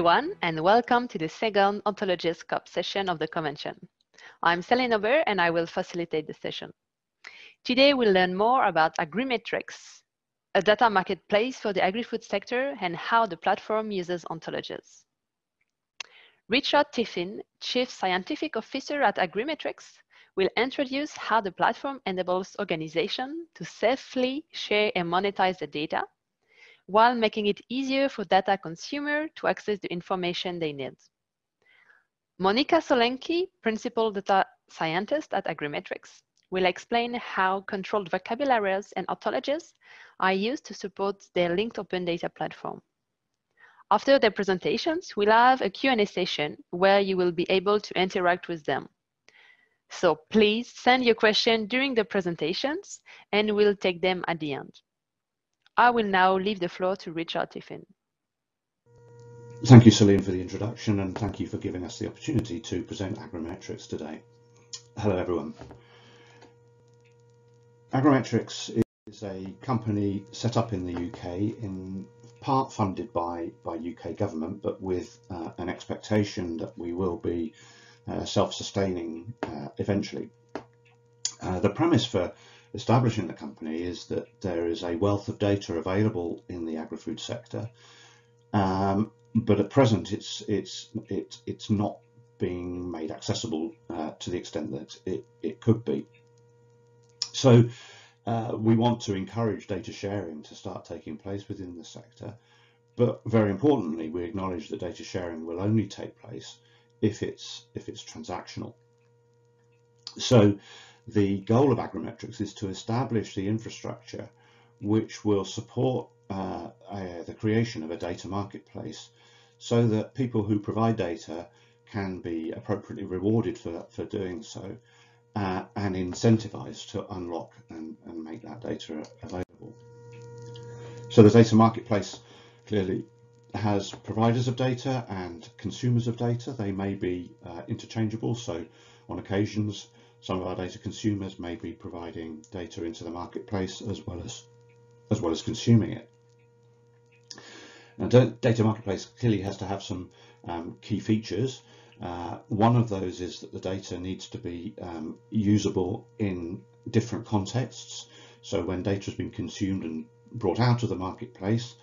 everyone, and welcome to the second Ontologies COP session of the convention. I'm Céline Aubert, and I will facilitate the session. Today, we'll learn more about Agrimetrics, a data marketplace for the agri-food sector and how the platform uses ontologies. Richard Tiffin, Chief Scientific Officer at Agrimetrics, will introduce how the platform enables organizations to safely share and monetize the data while making it easier for data consumers to access the information they need. Monika Solanki, Principal Data Scientist at Agrimetrics, will explain how controlled vocabularies and ontologies are used to support their linked open data platform. After their presentations, we'll have a Q&A session where you will be able to interact with them. So please send your question during the presentations and we'll take them at the end. I will now leave the floor to Richard Tiffin. Thank you, Celine, for the introduction, and thank you for giving us the opportunity to present Agrimetrics today. Hello, everyone. Agrimetrics is a company set up in the UK, in part funded by, by UK government, but with uh, an expectation that we will be uh, self-sustaining uh, eventually. Uh, the premise for establishing the company is that there is a wealth of data available in the agri-food sector, um, but at present it's it's it, it's not being made accessible uh, to the extent that it, it could be. So uh, we want to encourage data sharing to start taking place within the sector, but very importantly, we acknowledge that data sharing will only take place if it's if it's transactional. So the goal of agrimetrics is to establish the infrastructure which will support uh, uh, the creation of a data marketplace so that people who provide data can be appropriately rewarded for, for doing so uh, and incentivized to unlock and, and make that data available. So the data marketplace clearly has providers of data and consumers of data. They may be uh, interchangeable. So on occasions, some of our data consumers may be providing data into the marketplace as well as as well as consuming it. Now, data marketplace clearly has to have some um, key features. Uh, one of those is that the data needs to be um, usable in different contexts. So when data has been consumed and brought out of the marketplace,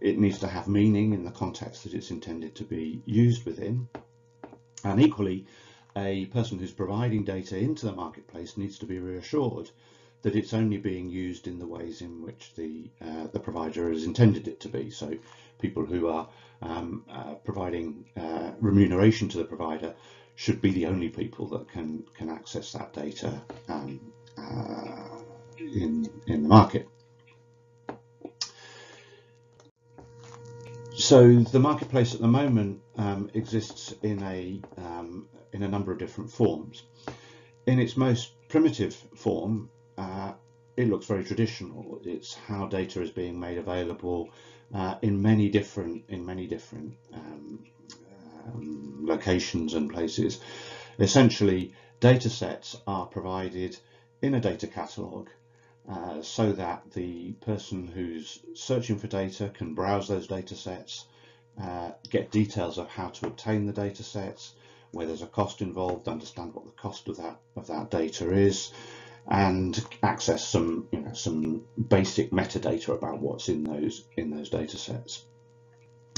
it needs to have meaning in the context that it's intended to be used within. And equally, a person who's providing data into the marketplace needs to be reassured that it's only being used in the ways in which the uh, the provider has intended it to be. So people who are um, uh, providing uh, remuneration to the provider should be the only people that can can access that data um, uh, in in the market. So the marketplace at the moment um, exists in a um, in a number of different forms. In its most primitive form, uh, it looks very traditional. It's how data is being made available uh, in many different in many different um, um, locations and places. Essentially, data sets are provided in a data catalogue uh, so that the person who's searching for data can browse those data sets, uh, get details of how to obtain the data sets, where there's a cost involved, understand what the cost of that of that data is, and access some you know some basic metadata about what's in those in those data sets.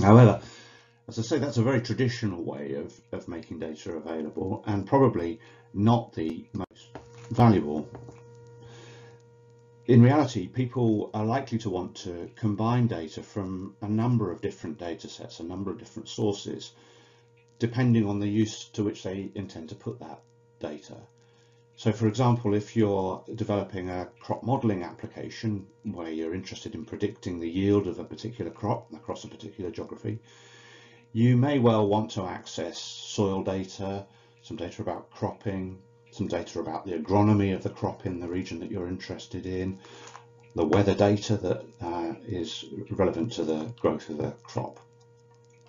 However, as I say, that's a very traditional way of, of making data available and probably not the most valuable. In reality, people are likely to want to combine data from a number of different data sets, a number of different sources, depending on the use to which they intend to put that data. So for example, if you're developing a crop modeling application where you're interested in predicting the yield of a particular crop across a particular geography, you may well want to access soil data, some data about cropping, some data about the agronomy of the crop in the region that you're interested in, the weather data that uh, is relevant to the growth of the crop.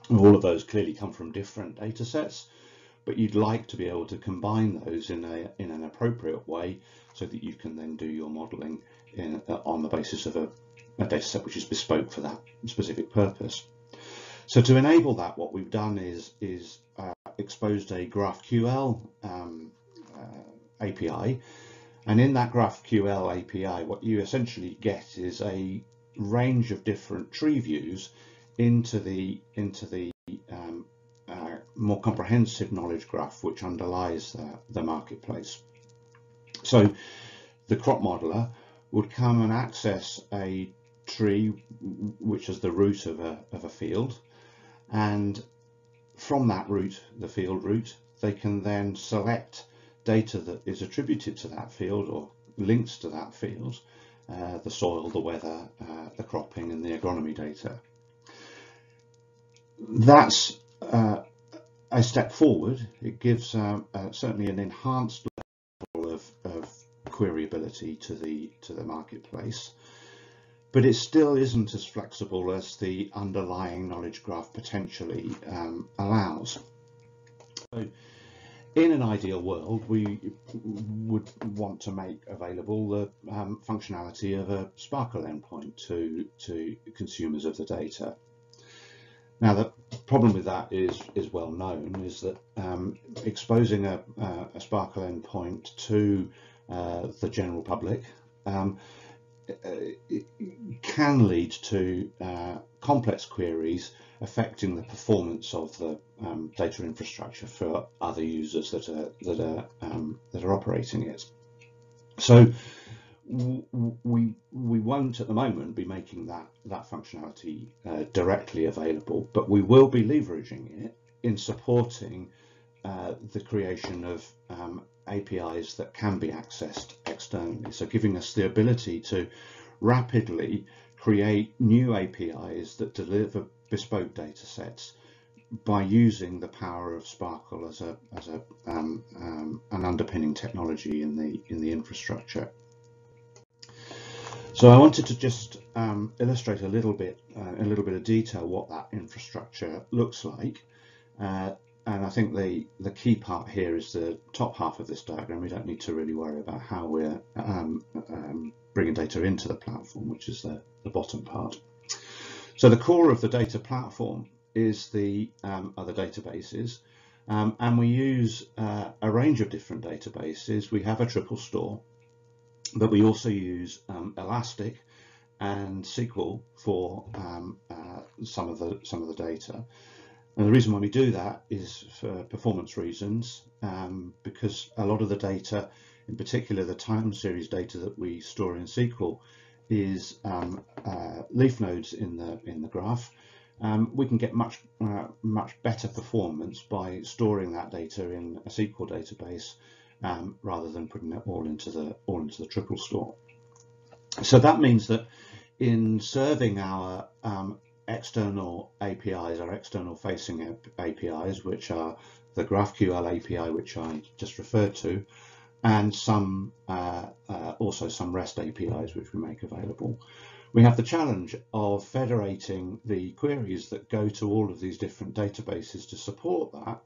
All of those clearly come from different data sets, but you'd like to be able to combine those in, a, in an appropriate way so that you can then do your modeling in, uh, on the basis of a, a data set which is bespoke for that specific purpose. So to enable that, what we've done is, is uh, exposed a GraphQL um, uh, API. And in that GraphQL API, what you essentially get is a range of different tree views into the into the um, uh, more comprehensive knowledge graph which underlies the, the marketplace. So the crop modeler would come and access a tree which is the root of a, of a field and from that root, the field root, they can then select data that is attributed to that field or links to that field, uh, the soil, the weather, uh, the cropping and the agronomy data. That's uh, a step forward. It gives um, uh, certainly an enhanced level of, of queryability to the to the marketplace but it still isn't as flexible as the underlying knowledge graph potentially um, allows. So in an ideal world, we would want to make available the um, functionality of a SPARQL endpoint to, to consumers of the data. Now, the problem with that is, is well known, is that um, exposing a, a SPARQL endpoint to uh, the general public um, can lead to uh, complex queries affecting the performance of the um, data infrastructure for other users that are that are um, that are operating it. So we we won't at the moment be making that that functionality uh, directly available, but we will be leveraging it in supporting uh, the creation of um, APIs that can be accessed externally. So giving us the ability to rapidly create new APIs that deliver bespoke data sets by using the power of SPARQL as a as a um, um, an underpinning technology in the in the infrastructure. So I wanted to just um, illustrate a little bit, uh, a little bit of detail what that infrastructure looks like. Uh, and I think the, the key part here is the top half of this diagram. We don't need to really worry about how we're um, um, bringing data into the platform, which is the, the bottom part. So the core of the data platform is the um, other databases. Um, and we use uh, a range of different databases. We have a triple store, but we also use um, Elastic and SQL for um, uh, some of the some of the data. And the reason why we do that is for performance reasons, um, because a lot of the data, in particular the time series data that we store in SQL, is um, uh, leaf nodes in the in the graph. Um, we can get much uh, much better performance by storing that data in a SQL database um, rather than putting it all into the all into the triple store. So that means that in serving our um, external APIs our external facing APIs, which are the GraphQL API, which I just referred to, and some uh, uh, also some REST APIs, which we make available. We have the challenge of federating the queries that go to all of these different databases to support that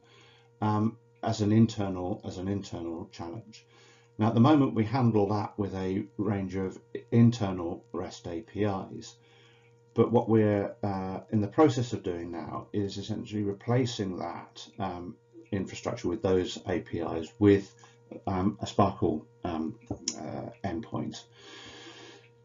um, as an internal as an internal challenge. Now, at the moment, we handle that with a range of internal REST APIs. But what we're uh, in the process of doing now is essentially replacing that um, infrastructure with those APIs with um, a SPARQL um, uh, endpoint.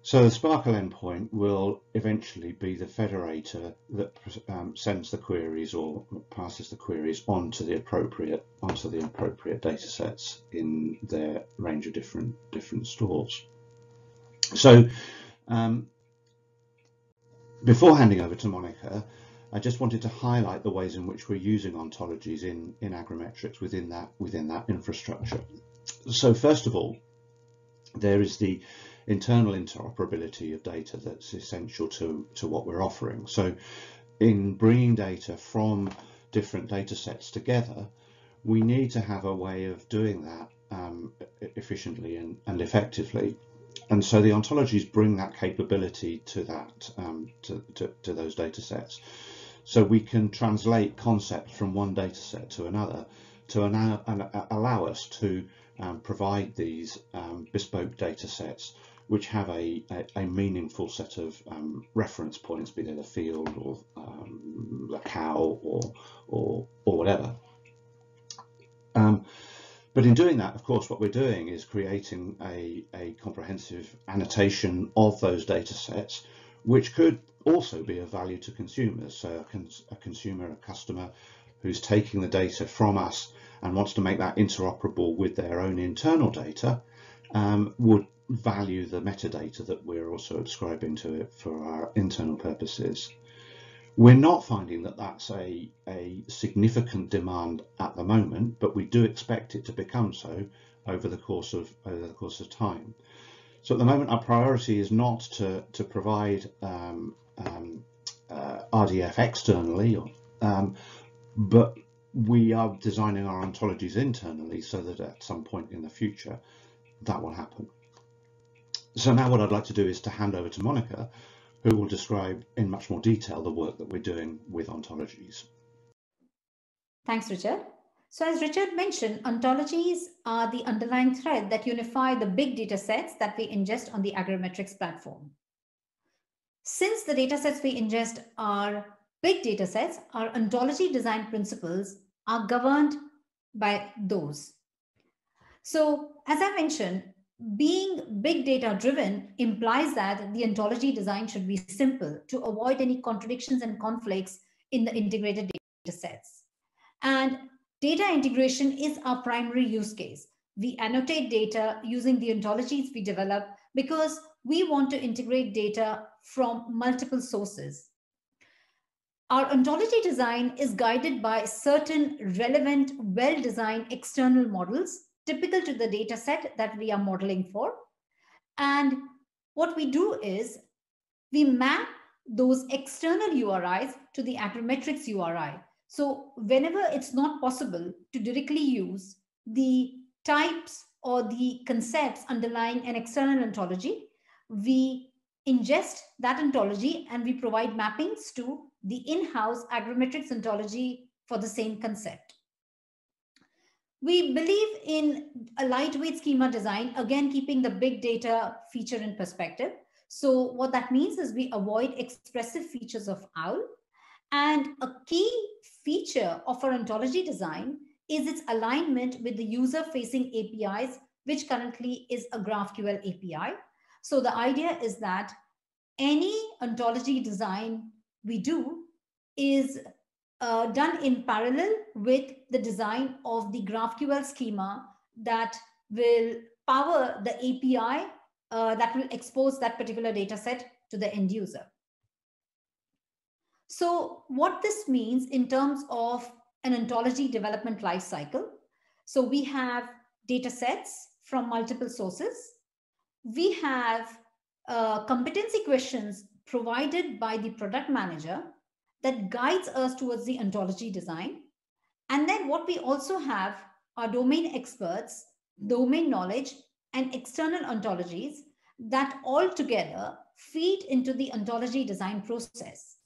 So the SPARQL endpoint will eventually be the federator that um, sends the queries or passes the queries onto the appropriate onto the appropriate data sets in their range of different different stores. So um, before handing over to Monika, I just wanted to highlight the ways in which we're using ontologies in, in agrimetrics within that, within that infrastructure. So first of all, there is the internal interoperability of data that's essential to, to what we're offering. So in bringing data from different data sets together, we need to have a way of doing that um, efficiently and, and effectively and so the ontologies bring that capability to that um, to, to, to, those data sets. So we can translate concepts from one data set to another to allow, allow us to um, provide these um, bespoke data sets which have a, a, a meaningful set of um, reference points, be they the field or um, the cow or, or, or whatever. Um, but in doing that, of course, what we're doing is creating a, a comprehensive annotation of those data sets, which could also be of value to consumers. So a, cons a consumer, a customer who's taking the data from us and wants to make that interoperable with their own internal data um, would value the metadata that we're also ascribing to it for our internal purposes. We're not finding that that's a, a significant demand at the moment, but we do expect it to become so over the course of over the course of time. So at the moment, our priority is not to to provide um, um, uh, RDF externally, or, um, but we are designing our ontologies internally so that at some point in the future that will happen. So now what I'd like to do is to hand over to Monika, who will describe in much more detail the work that we're doing with ontologies. Thanks, Richard. So as Richard mentioned, ontologies are the underlying thread that unify the big data sets that we ingest on the Agrimetrics platform. Since the data sets we ingest are big data sets, our ontology design principles are governed by those. So as I mentioned, being big data driven implies that the ontology design should be simple to avoid any contradictions and conflicts in the integrated data sets. And data integration is our primary use case. We annotate data using the ontologies we develop because we want to integrate data from multiple sources. Our ontology design is guided by certain relevant, well-designed external models typical to the data set that we are modeling for. And what we do is we map those external URIs to the Agrimetrics URI. So whenever it's not possible to directly use the types or the concepts underlying an external ontology, we ingest that ontology and we provide mappings to the in-house Agrimetrics ontology for the same concept. We believe in a lightweight schema design, again, keeping the big data feature in perspective. So what that means is we avoid expressive features of OWL. And a key feature of our ontology design is its alignment with the user-facing APIs, which currently is a GraphQL API. So the idea is that any ontology design we do is uh, done in parallel with the design of the GraphQL schema that will power the API uh, that will expose that particular data set to the end user. So what this means in terms of an ontology development lifecycle. So we have data sets from multiple sources. We have uh, competency questions provided by the product manager that guides us towards the ontology design. And then what we also have are domain experts, domain knowledge, and external ontologies that all together feed into the ontology design process.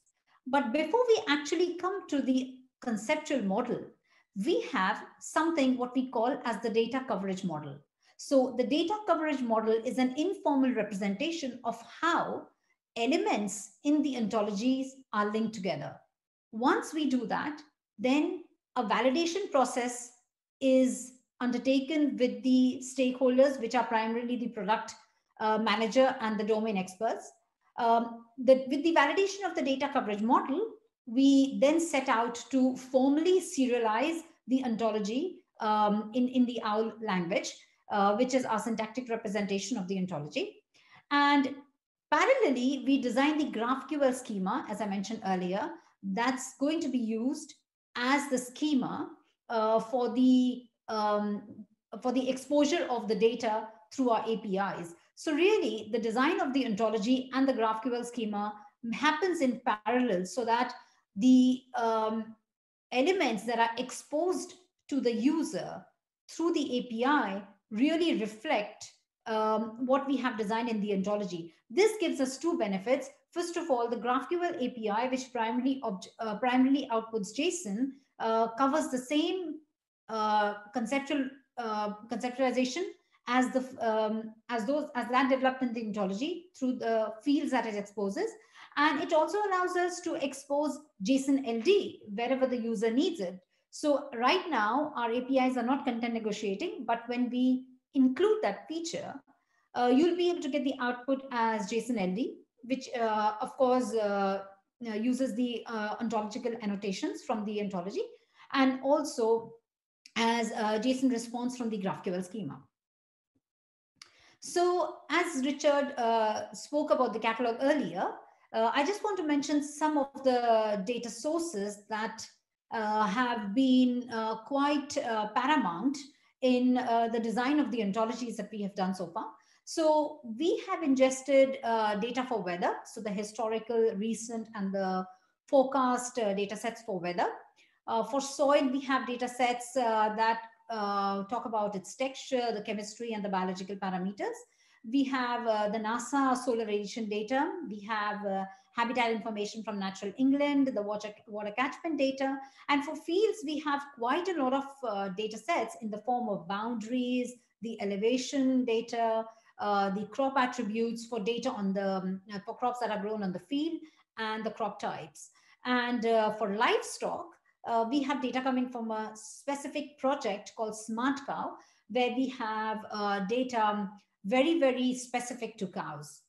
But before we actually come to the conceptual model, we have something what we call as the data coverage model. So the data coverage model is an informal representation of how elements in the ontologies are linked together. Once we do that, then a validation process is undertaken with the stakeholders, which are primarily the product uh, manager and the domain experts. Um, the, with the validation of the data coverage model, we then set out to formally serialize the ontology um, in, in the OWL language, uh, which is our syntactic representation of the ontology. And Parallelly, we designed the GraphQL schema, as I mentioned earlier, that's going to be used as the schema uh, for the um, for the exposure of the data through our APIs. So really, the design of the ontology and the GraphQL schema happens in parallel so that the um, elements that are exposed to the user through the API really reflect um, what we have designed in the ontology. This gives us two benefits. First of all, the GraphQL API, which primarily, uh, primarily outputs JSON, uh, covers the same uh, conceptual uh, conceptualization as the um, as those as that developed in the ontology through the fields that it exposes and it also allows us to expose json ld wherever the user needs it so right now our apis are not content negotiating but when we include that feature uh, you'll be able to get the output as json ld which uh, of course uh, uh uses the uh, ontological annotations from the ontology and also as a JSON response from the GraphQL schema. So as Richard uh, spoke about the catalog earlier, uh, I just want to mention some of the data sources that uh, have been uh, quite uh, paramount in uh, the design of the ontologies that we have done so far. So we have ingested data for weather, so the historical, recent, and the forecast data sets for weather. for soil, we have data sets that uh, talk about its texture, the chemistry, and the biological parameters. We have uh, the NASA solar radiation data. We have uh, habitat information from Natural England, the water, water catchment data. And for fields, we have quite a lot of uh, data sets in the form of boundaries, the elevation data, uh, the crop attributes for data on the um, for crops that are grown on the field, and the crop types. And for livestock, uh, we have data coming from a specific project called Smart Cow, where we have uh, data very, very specific to cows.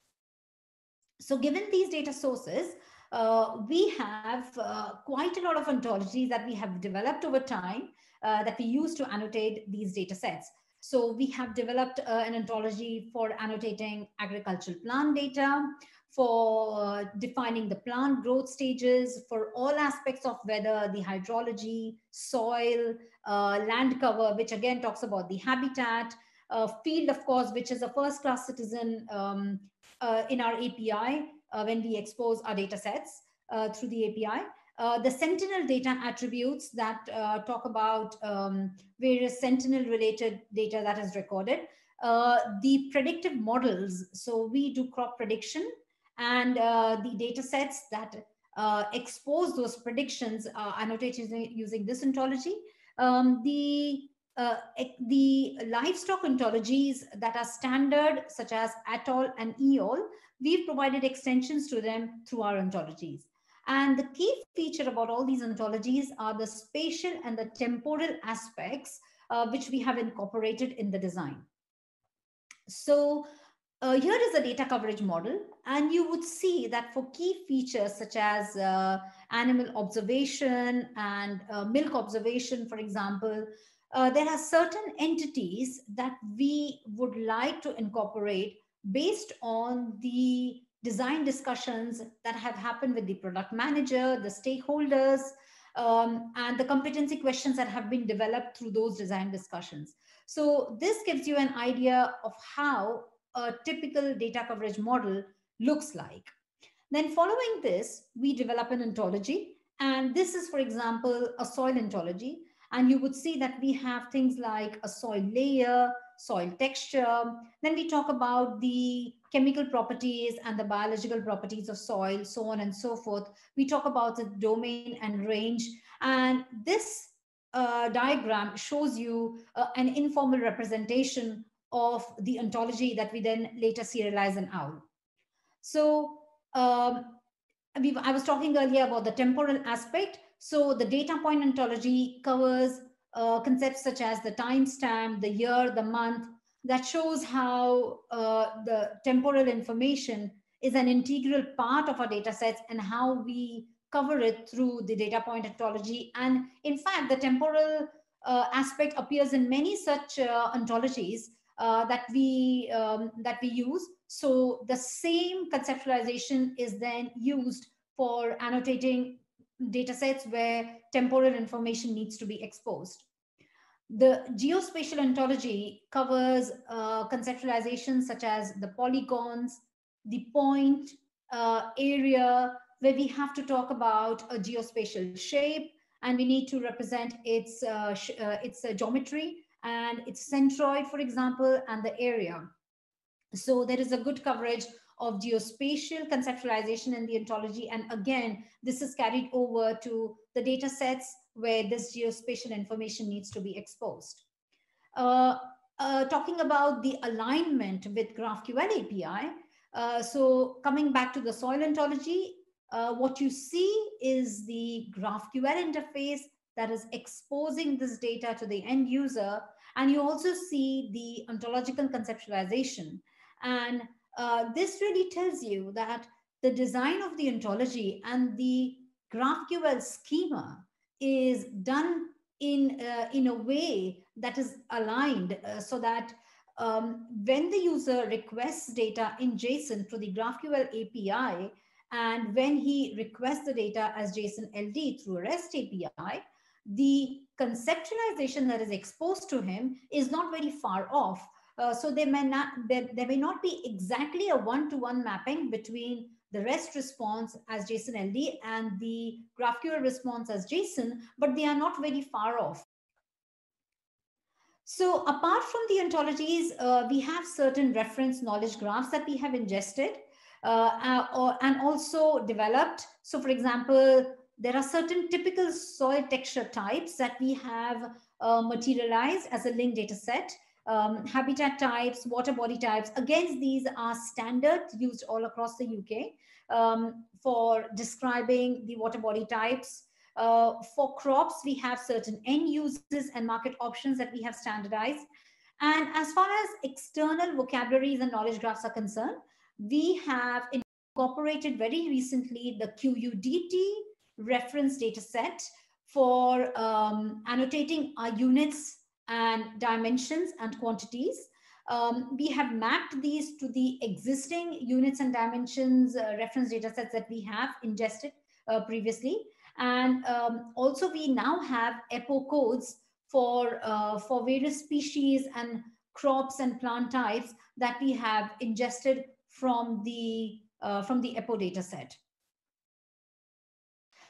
So given these data sources, uh, we have uh, quite a lot of ontologies that we have developed over time uh, that we use to annotate these data sets. So we have developed uh, an ontology for annotating agricultural plant data for uh, defining the plant growth stages for all aspects of weather, the hydrology, soil, uh, land cover, which again talks about the habitat, uh, field, of course, which is a first class citizen um, in our API uh, when we expose our data sets uh, through the API. the Sentinel data attributes that talk about um, various Sentinel related data that is recorded. the predictive models, so we do crop prediction and uh, the data sets that uh, expose those predictions are annotated using this ontology. Um, the uh, the livestock ontologies that are standard, such as ATOL and EOL, we've provided extensions to them through our ontologies. And the key feature about all these ontologies are the spatial and the temporal aspects, uh, which we have incorporated in the design. So uh, here is a data coverage model, and you would see that for key features such as uh, animal observation and uh, milk observation, for example, uh, there are certain entities that we would like to incorporate based on the design discussions that have happened with the product manager, the stakeholders, um, and the competency questions that have been developed through those design discussions. So this gives you an idea of how a typical data coverage model looks like. Then following this, we develop an ontology. And this is, for example, a soil ontology. And you would see that we have things like a soil layer, soil texture. Then we talk about the chemical properties and the biological properties of soil, so on and so forth. We talk about the domain and range. And this uh, diagram shows you uh, an informal representation of the ontology that we then later serialize in OWL. So um, I was talking earlier about the temporal aspect. So the data point ontology covers uh, concepts such as the timestamp, the year, the month, that shows how uh, the temporal information is an integral part of our data sets and how we cover it through the data point ontology. And in fact, the temporal uh, aspect appears in many such uh, ontologies uh, that we um, that we use. So the same conceptualization is then used for annotating data sets where temporal information needs to be exposed. The geospatial ontology covers uh, conceptualizations such as the polygons, the point, uh, area, where we have to talk about a geospatial shape and we need to represent its, uh, uh its uh, geometry and its centroid, for example, and the area. So there is a good coverage of geospatial conceptualization in the ontology. And again, this is carried over to the data sets where this geospatial information needs to be exposed. Uh, uh, talking about the alignment with GraphQL API, uh, so coming back to the soil ontology, uh, what you see is the GraphQL interface that is exposing this data to the end user. And you also see the ontological conceptualization. And uh, this really tells you that the design of the ontology and the GraphQL schema is done in, uh, in a way that is aligned uh, so that um, when the user requests data in JSON through the GraphQL API, and when he requests the data as JSON LD through a REST API, the conceptualization that is exposed to him is not very far off. Uh, so there may not there, there may not be exactly a one-to-one mapping between the REST response as JSON LD and the GraphQL response as JSON, but they are not very far off. So apart from the ontologies, uh, we have certain reference knowledge graphs that we have ingested uh, uh, and also developed. So for example, there are certain typical soil texture types that we have uh, materialized as a linked data set. Um, habitat types, water body types. Again, these are standards used all across the UK um, for describing the water body types uh, for crops, we have certain end uses and market options that we have standardized. And as far as external vocabularies and knowledge graphs are concerned, we have incorporated very recently the QUDT reference data set for um, annotating our units and dimensions and quantities. Um, we have mapped these to the existing units and dimensions uh, reference data sets that we have ingested uh, previously. And um, also we now have EPPO codes for, uh, for various species and crops and plant types that we have ingested from the, uh, from the EPPO data set.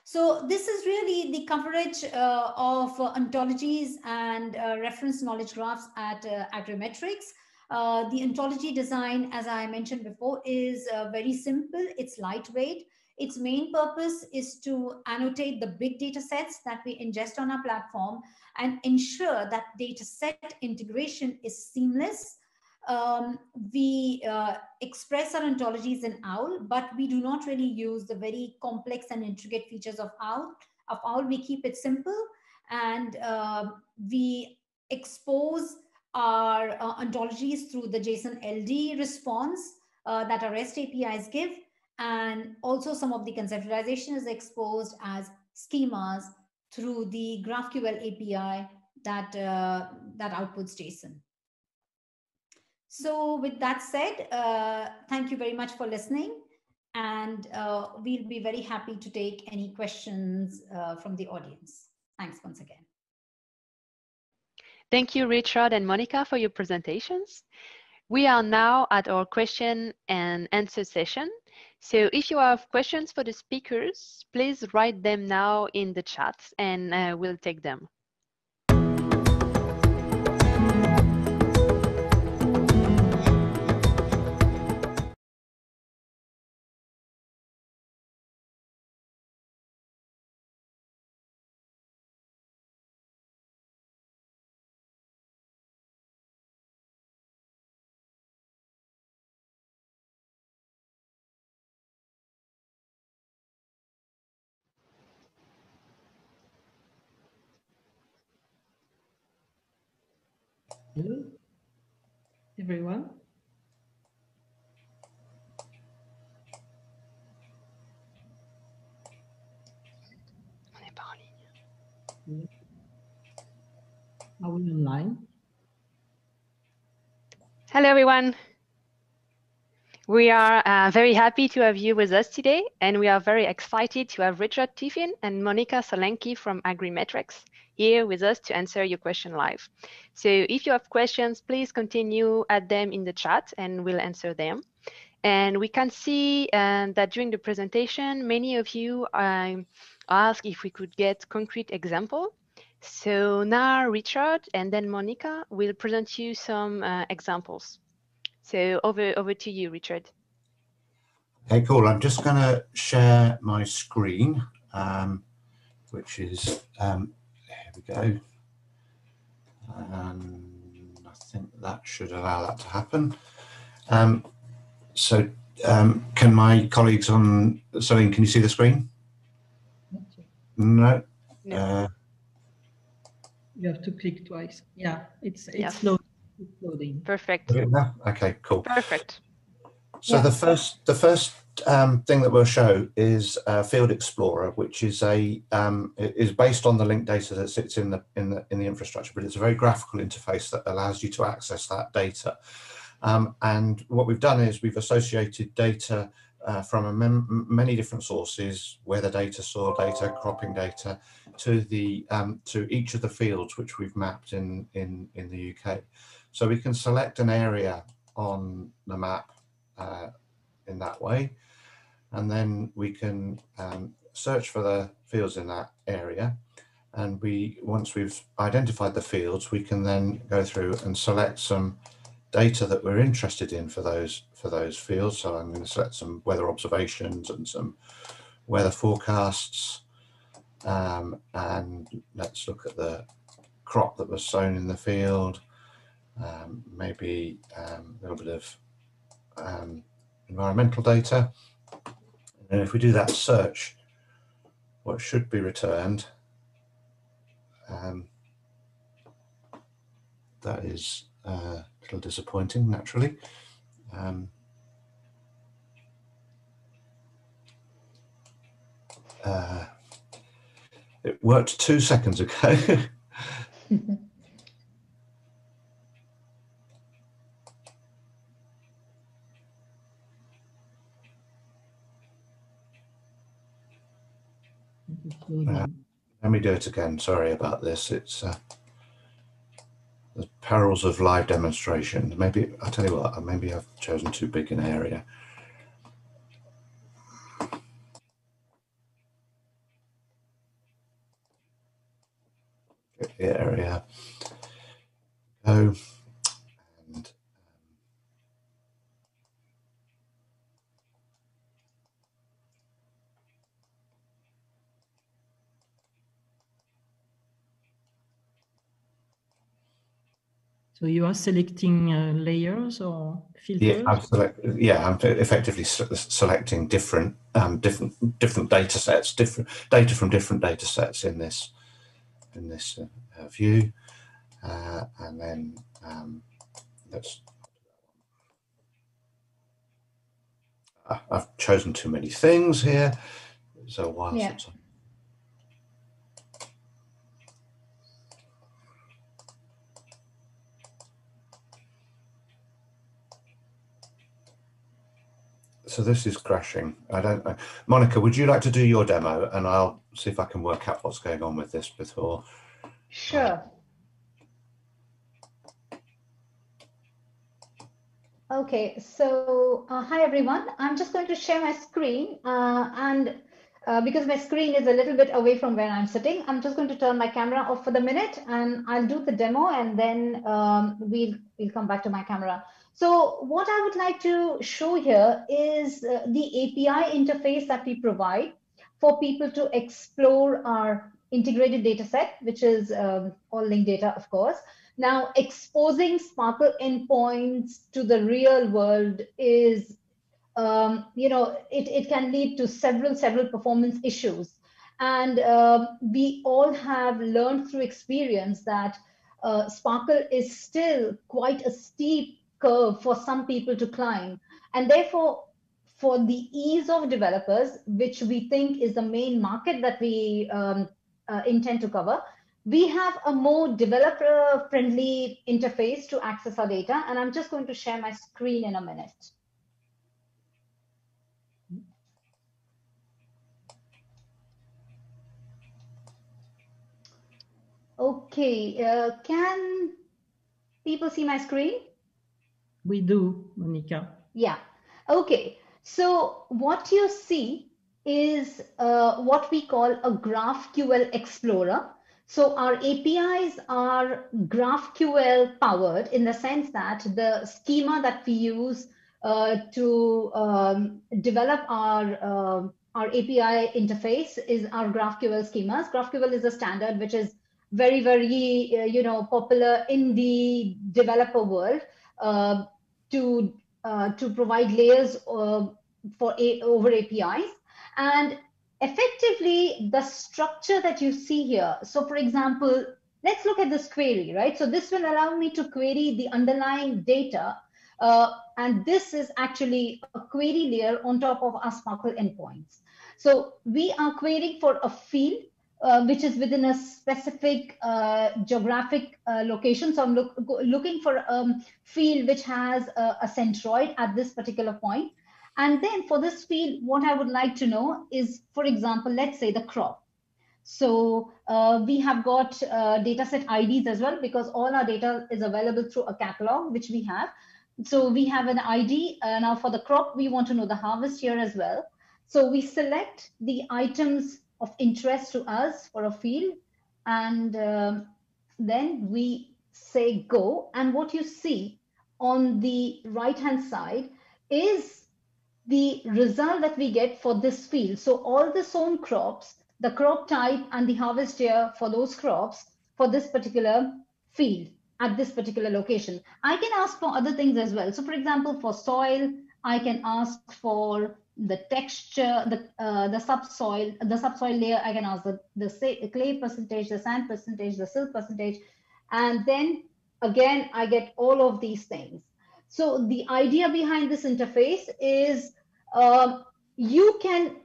So this is really the coverage uh, of uh, ontologies and uh, reference knowledge graphs at uh, Agrimetrics. Uh, the ontology design, as I mentioned before, is uh, very simple. It's lightweight. Its main purpose is to annotate the big data sets that we ingest on our platform and ensure that data set integration is seamless. Um, we uh, express our ontologies in OWL, but we do not really use the very complex and intricate features of OWL. Of OWL, we keep it simple and uh, we expose our uh, ontologies through the JSON LD response uh, that our REST APIs give and also some of the conceptualization is exposed as schemas through the GraphQL API that, uh, that outputs JSON. So with that said, uh, thank you very much for listening. And uh, we'll be very happy to take any questions uh, from the audience. Thanks once again. Thank you, Richard and Monika, for your presentations. We are now at our question and answer session. So if you have questions for the speakers, please write them now in the chat and uh, we'll take them. Hello, everyone. Are we online? Hello, everyone. We are uh, very happy to have you with us today, and we are very excited to have Richard Tiffin and Monika Solanki from Agrimetrics here with us to answer your question live. So if you have questions, please continue at them in the chat and we'll answer them. And we can see uh, that during the presentation, many of you um, asked if we could get concrete example. So now Richard and then Monika will present you some uh, examples. So over, over to you, Richard. Okay, cool. I'm just going to share my screen, um, which is um, we go. And I think that should allow that to happen. Um, so um, can my colleagues on, Celine, can you see the screen? No. No. Uh, You have to click twice. Yeah, it's it's Yes. load, it's loading. Perfect. got it now? Okay, cool. Perfect. So Yeah. the first, the first um, thing that we'll show is uh, Field Explorer, which is a um, is based on the linked data that sits in the in the in the infrastructure, but it's a very graphical interface that allows you to access that data. Um, and what we've done is we've associated data uh, from many different sources, weather data, soil data, cropping data, to the um, to each of the fields which we've mapped in in in the UK. So we can select an area on the map uh, in that way. And then we can um, search for the fields in that area. And we, once we've identified the fields, we can then go through and select some data that we're interested in for those for those fields. So I'm going to select some weather observations and some weather forecasts. Um, and let's look at the crop that was sown in the field. Um, maybe um, a little bit of um, environmental data. And if we do that search, what should be returned, um, that is uh, a little disappointing, naturally. Um, uh, it worked two seconds ago. It's loading. Let me do it again. Sorry about this. It's uh, the perils of live demonstration. Maybe I'll tell you what. Maybe I've chosen too big an area. Area. Go So you are selecting uh, layers or filters? Yeah, I'm select, yeah, I'm effectively se- selecting different, um, different, different data sets, different data from different data sets in this, in this uh, uh, view, uh, and then um, let's. I- I've chosen too many things here. So a while Yeah. since. I- So this is crashing. I don't know. Monika, would you like to do your demo and I'll see if I can work out what's going on with this before. Sure. Okay, so uh, hi everyone. I'm just going to share my screen uh, and uh, because my screen is a little bit away from where I'm sitting, I'm just going to turn my camera off for the minute and I'll do the demo and then um, we'll, we'll come back to my camera. So what I would like to show here is uh, the API interface that we provide for people to explore our integrated data set, which is um, all linked data, of course. Now, exposing SPARQL endpoints to the real world is, um, you know, it, it can lead to several, several performance issues. And um, we all have learned through experience that uh, SPARQL is still quite a steep curve for some people to climb. And therefore, for the ease of developers, which we think is the main market that we um, uh, intend to cover, we have a more developer friendly interface to access our data. And I'm just going to share my screen in a minute. Okay, uh, can people see my screen? We do, Monika. Yeah. Okay. So what you see is uh, what we call a GraphQL Explorer. So our APIs are GraphQL powered in the sense that the schema that we use uh, to um, develop our um our API interface is our GraphQL schemas. GraphQL is a standard which is very, very, uh, you know, popular in the developer world uh, to, uh, to provide layers uh, for a, over APIs. And effectively, the structure that you see here. So for example, let's look at this query, right? So this will allow me to query the underlying data. Uh, and this is actually a query layer on top of our SPARQL endpoints. So we are querying for a field uh, which is within a specific uh, geographic uh, location. So I'm look, looking for a um, field which has a, a, centroid at this particular point. And then for this field, what I would like to know is, for example, let's say the crop. So uh, we have got uh, dataset IDs as well because all our data is available through a catalog, which we have. So we have an ID. Uh, now for the crop, we want to know the harvest year as well. So we select the items of interest to us for a field and uh, then we say go and what you see on the right hand side is the result that we get for this field. So all the sown crops, the crop type and the harvest year for those crops for this particular field at this particular location. I can ask for other things as well. So for example, for soil, I can ask for the texture, the uh, the subsoil, the subsoil layer, I can ask the, the clay percentage, the sand percentage, the silt percentage, and then again, I get all of these things. So the idea behind this interface is uh, you can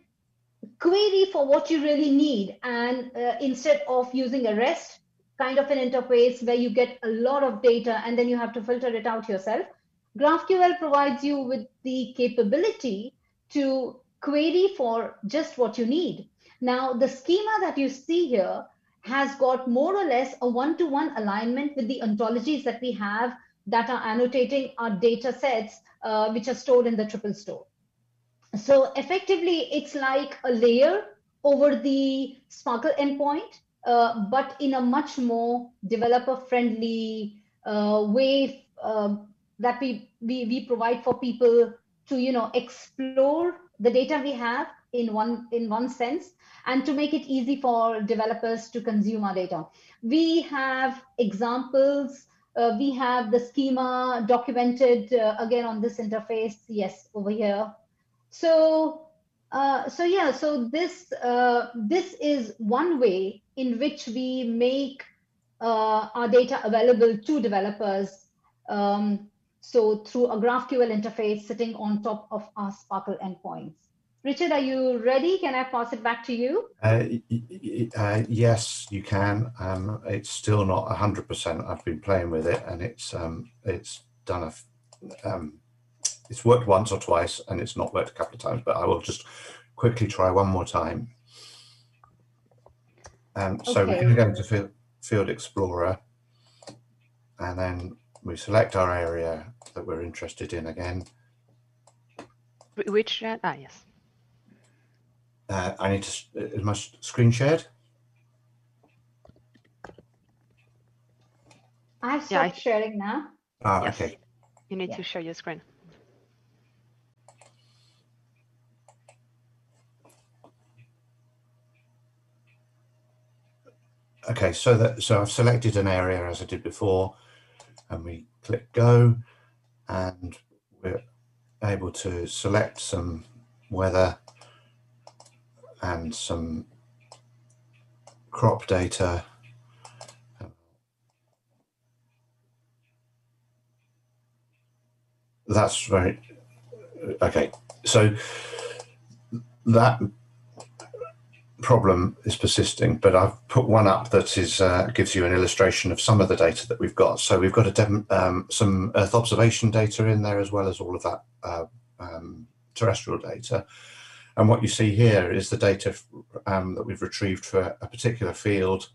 query for what you really need. And uh, instead of using a REST kind of an interface where you get a lot of data and then you have to filter it out yourself, GraphQL provides you with the capability to query for just what you need. Now, the schema that you see here has got more or less a one-to-one -one alignment with the ontologies that we have that are annotating our data sets, uh, which are stored in the triple store. So effectively, it's like a layer over the SPARQL endpoint, uh, but in a much more developer-friendly uh, way uh, that we, we, we provide for people to you know explore the data we have in one in one sense and to make it easy for developers to consume our data. We have examples uh, we have the schema documented uh, again on this interface yes over here. So uh, so yeah so this uh, this is one way in which we make uh, our data available to developers um, so through a GraphQL interface sitting on top of our SPARQL endpoints. Richard, are you ready? Can I pass it back to you? Uh, uh, yes, you can. Um, it's still not 100%. I've been playing with it and it's um, it's done a, um, it's worked once or twice and it's not worked a couple of times, but I will just quickly try one more time. Um, so okay. we're going to go into field, field Explorer and then we select our area that we're interested in again. Which, uh, ah, yes. Uh, I need to, uh, is my screen shared? I've stopped yeah, I, sharing now. Ah, yes. okay. You need yeah. to share your screen. Okay, so that so I've selected an area as I did before and we click go and we're able to select some weather and some crop data. That's very okay so that problem is persisting, but I've put one up that is uh, gives you an illustration of some of the data that we've got. So we've got a um, some Earth observation data in there as well as all of that uh, um, terrestrial data. And what you see here is the data um, that we've retrieved for a particular field.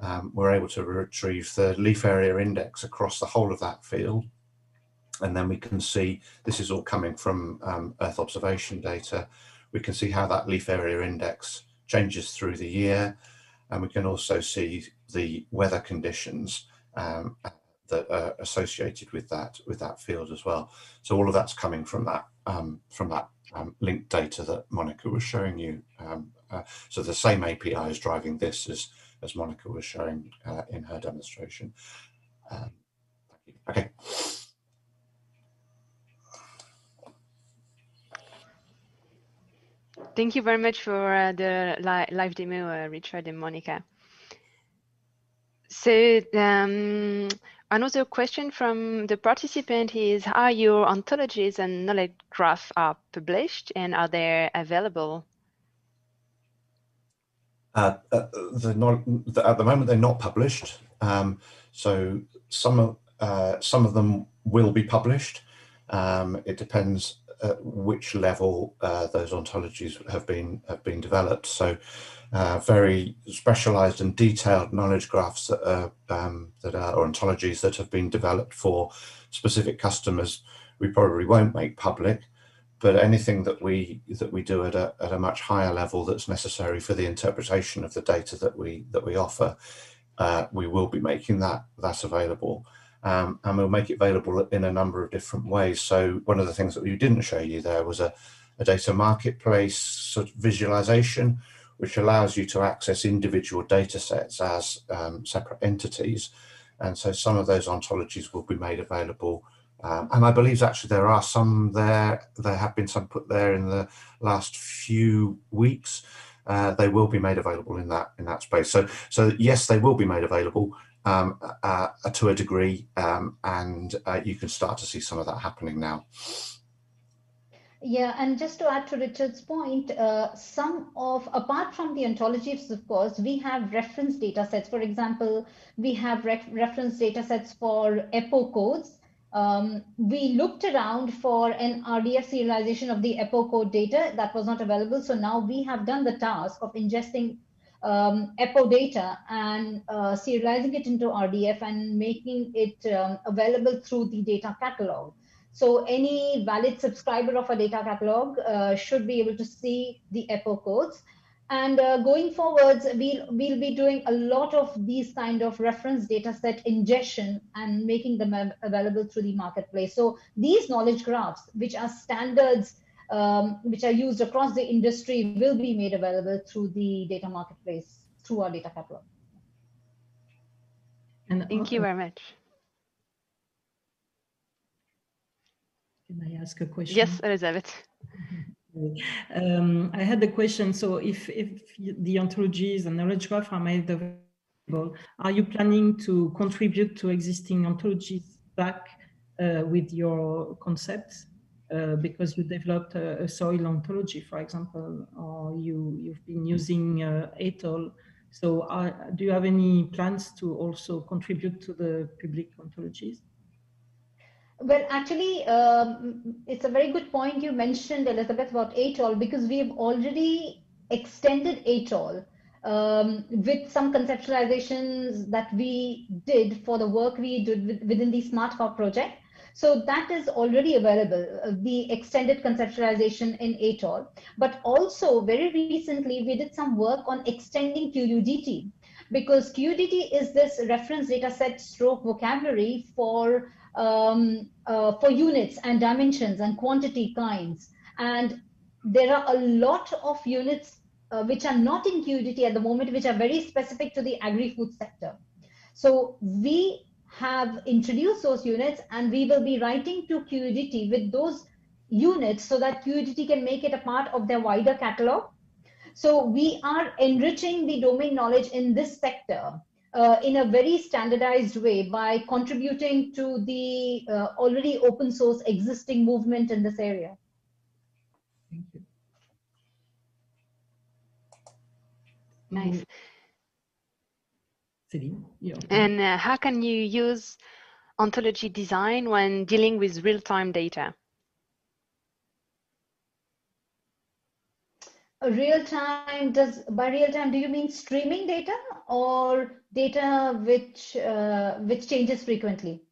Um, we're able to retrieve the leaf area index across the whole of that field. And then we can see this is all coming from um, Earth observation data. We can see how that leaf area index changes through the year. And we can also see the weather conditions um, that are associated with that with that field as well. So all of that's coming from that um, from that um, linked data that Monika was showing you. Um, uh, so the same API is driving this as as Monika was showing uh, in her demonstration. Um, okay. Thank you very much for uh, the li live demo, uh, Richard and Monika. So um, another question from the participant is, are your ontologies and knowledge graph are published and are they available? Uh, uh, not, at the moment, they're not published. Um, so some of, uh, some of them will be published. Um, it depends at which level uh, those ontologies have been have been developed. So, uh, very specialized and detailed knowledge graphs that are um, that are or ontologies that have been developed for specific customers, we probably won't make public. But anything that we that we do at a at a much higher level that's necessary for the interpretation of the data that we that we offer, uh, we will be making that that available um, and we'll make it available in a number of different ways. So one of the things that we didn't show you there was a, a data marketplace sort of visualization, which allows you to access individual data sets as um, separate entities. And so some of those ontologies will be made available. Um, and I believe actually there are some there, there have been some put there in the last few weeks. Uh, they will be made available in that in that space. So, so yes, they will be made available um, uh, to a degree, um, and uh, you can start to see some of that happening now. Yeah, and just to add to Richard's point, uh, some of, apart from the ontologies, of course, we have reference data sets. For example, we have re reference data sets for EPPO codes. Um, we looked around for an RDF serialization of the EPPO code data that was not available. So now we have done the task of ingesting um, EPPO data and uh, serializing it into RDF and making it um, available through the data catalog. So any valid subscriber of a data catalog uh, should be able to see the EPPO codes. And uh, going forwards, we'll, we'll be doing a lot of these kind of reference data set ingestion and making them available through the marketplace. So these knowledge graphs, which are standards um, which are used across the industry will be made available through the data marketplace, through our data catalog. And Thank you very much. Can I ask a question? Yes, Elizabeth. Um, I had the question. So, if if the ontologies and knowledge graph are made available, are you planning to contribute to existing ontologies back uh, with your concepts? Uh, because you developed a, a, soil ontology, for example, or you, you've been using uh, ATOL. So uh, do you have any plans to also contribute to the public ontologies? Well, actually, um, it's a very good point you mentioned, Elizabeth, about ATOL, because we have already extended ATOL um, with some conceptualizations that we did for the work we did within the Smart Core project. So that is already available, uh, the extended conceptualization in ATOL. But also very recently, we did some work on extending QUDT because QUDT is this reference data set stroke vocabulary for, um, uh, for units and dimensions and quantity kinds. And there are a lot of units uh, which are not in QUDT at the moment, which are very specific to the agri-food sector. So we have introduced those units and we will be writing to QUDT with those units so that QUDT can make it a part of their wider catalog. So we are enriching the domain knowledge in this sector uh, in a very standardized way by contributing to the uh, already open source existing movement in this area. Thank you. Nice. Celine? Yeah. And uh, how can you use ontology design when dealing with real-time data? real time does by real time do you mean streaming data or data which uh, which changes frequently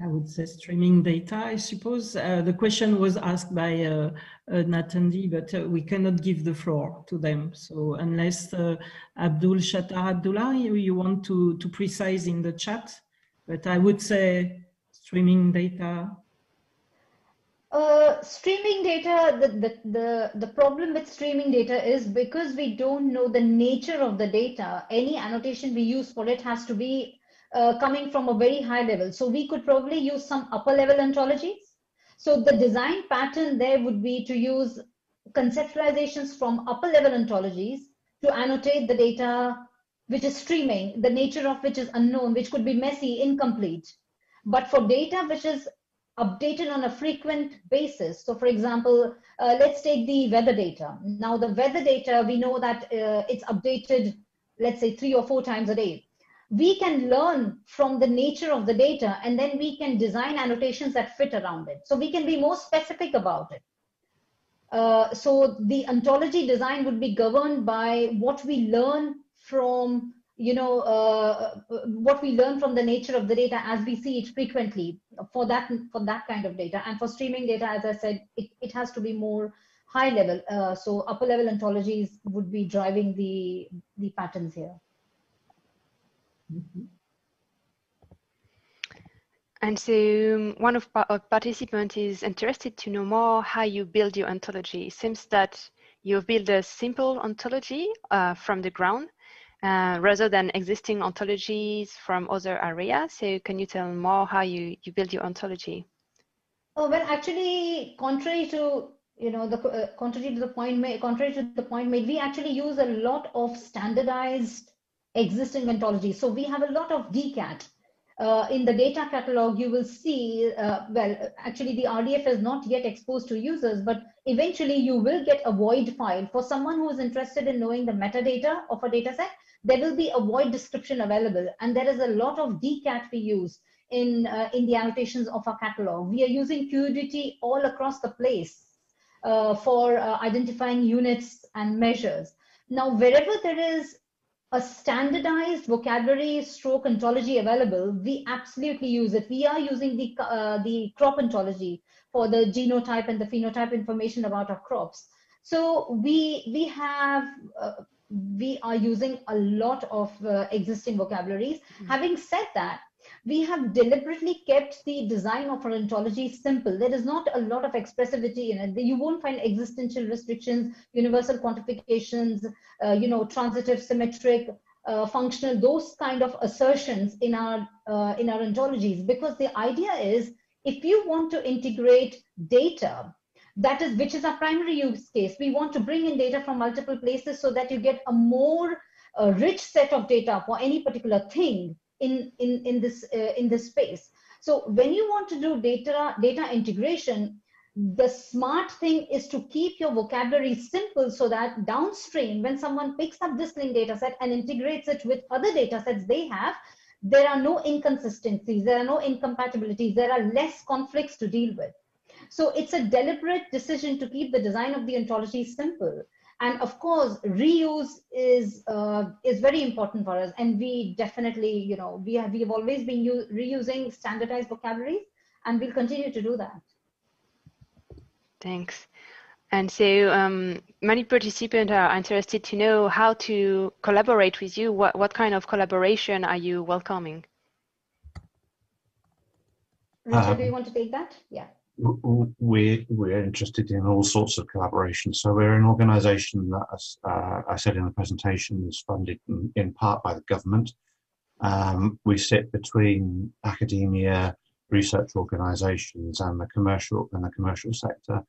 I would say streaming data, I suppose. Uh, the question was asked by uh, an attendee, but uh, we cannot give the floor to them. So unless uh, Abdul Shattar Abdullah, you, you, want to, to precise in the chat, but I would say streaming data. Uh, streaming data, the, the, the, the problem with streaming data is because we don't know the nature of the data, any annotation we use for it has to be uh, coming from a very high level. So we could probably use some upper level ontologies. So the design pattern there would be to use conceptualizations from upper level ontologies to annotate the data which is streaming, the nature of which is unknown, which could be messy, incomplete. But for data which is updated on a frequent basis. So for example, uh, let's take the weather data. Now the weather data, we know that uh, it's updated, let's say three or four times a day. We can learn from the nature of the data and then we can design annotations that fit around it. So we can be more specific about it. Uh, so the ontology design would be governed by what we learn from you know, uh, what we learn from the nature of the data as we see it frequently for that, for that kind of data. And for streaming data, as I said, it, it has to be more high level. Uh, so upper level ontologies would be driving the, the patterns here. Mm -hmm. And so um, one of our participants is interested to know more how you build your ontology. It seems that you've built a simple ontology uh, from the ground uh, rather than existing ontologies from other areas. So can you tell more how you, you build your ontology? Oh, well, actually, contrary to you know the uh, contrary to the point made contrary to the point made we actually use a lot of standardized existing ontologies so we have a lot of dcat uh, in the data catalog you will see uh, well actually the rdf is not yet exposed to users but eventually you will get a void file for someone who is interested in knowing the metadata of a data set there will be a void description available. And there is a lot of DCAT we use in, uh, in the annotations of our catalog. We are using QUDT all across the place uh, for uh, identifying units and measures. Now, wherever there is a standardized vocabulary stroke ontology available, we absolutely use it. We are using the, uh, the crop ontology for the genotype and the phenotype information about our crops. So we, we have uh, we are using a lot of uh, existing vocabularies. Mm -hmm. Having said that, we have deliberately kept the design of our ontology simple. There is not a lot of expressivity in it. You won't find existential restrictions, universal quantifications, uh, you know, transitive, symmetric, uh, functional, those kind of assertions in our uh, in our ontologies. Because the idea is, if you want to integrate data that is which is our primary use case we want to bring in data from multiple places so that you get a more uh, rich set of data for any particular thing in in in this uh, in this space so when you want to do data data integration the smart thing is to keep your vocabulary simple so that downstream when someone picks up this link data set and integrates it with other data sets they have there are no inconsistencies there are no incompatibilities there are less conflicts to deal with so it's a deliberate decision to keep the design of the ontology simple. And of course, reuse is uh, is very important for us. And we definitely, you know, we have we have always been reusing standardized vocabularies, and we'll continue to do that. Thanks. And so um, many participants are interested to know how to collaborate with you. What, what kind of collaboration are you welcoming? Richard, um, do you want to take that? Yeah we're, we're interested in all sorts of collaboration. So we're an organisation that, as uh, I said in the presentation, is funded in, in part by the government. Um, we sit between academia, research organisations, and the commercial and the commercial sector.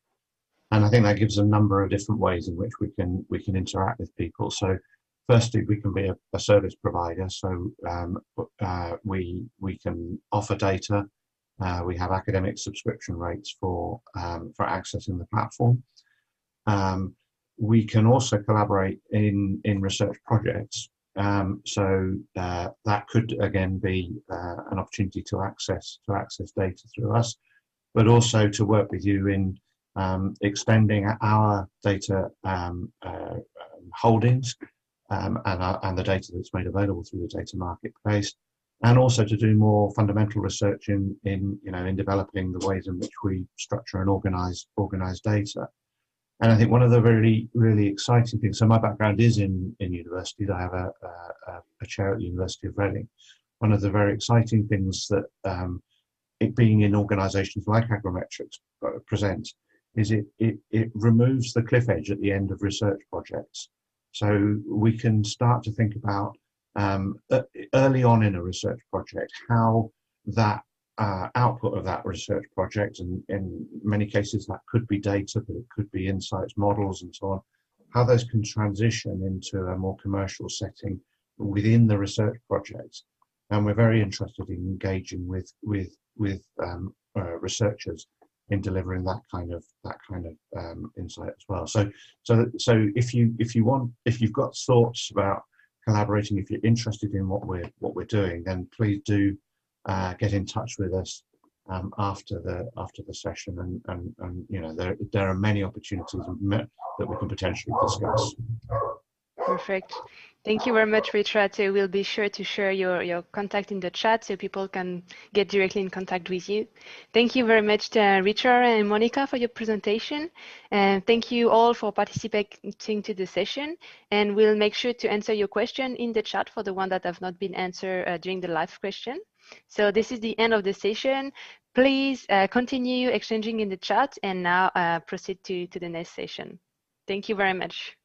And I think that gives a number of different ways in which we can we can interact with people. So, firstly, we can be a, a service provider. So um, uh, we we can offer data uh, we have academic subscription rates for, um, for accessing the platform. Um, we can also collaborate in, in research projects. Um, so uh, that could again be uh, an opportunity to access to access data through us, but also to work with you in um, expanding our data um, uh, holdings um, and, and the data that's made available through the data marketplace and also to do more fundamental research in, in, you know, in developing the ways in which we structure and organize, organize data. And I think one of the really, really exciting things, so my background is in, in universities. I have a, a, a chair at the University of Reading. One of the very exciting things that um, it being in organizations like Agrimetrics uh, presents is it, it, it removes the cliff edge at the end of research projects. So we can start to think about um, early on in a research project how that uh, output of that research project, and in many cases that could be data, but it could be insights, models, and so on, how those can transition into a more commercial setting within the research project. And we're very interested in engaging with with with um, uh, researchers in delivering that kind of that kind of um, insight as well. So so so if you if you want if you've got thoughts about collaborating, if you're interested in what we're what we're doing, then please do uh, get in touch with us um, after the after the session, and, and and you know there there are many opportunities that we can potentially discuss. Perfect. Thank you very much, Richard. So we'll be sure to share your, your contact in the chat so people can get directly in contact with you. Thank you very much to Richard and Monika for your presentation. And thank you all for participating to the session. And we'll make sure to answer your question in the chat for the one that have not been answered uh, during the live question. So this is the end of the session. Please uh, continue exchanging in the chat and now uh, proceed to, to the next session. Thank you very much.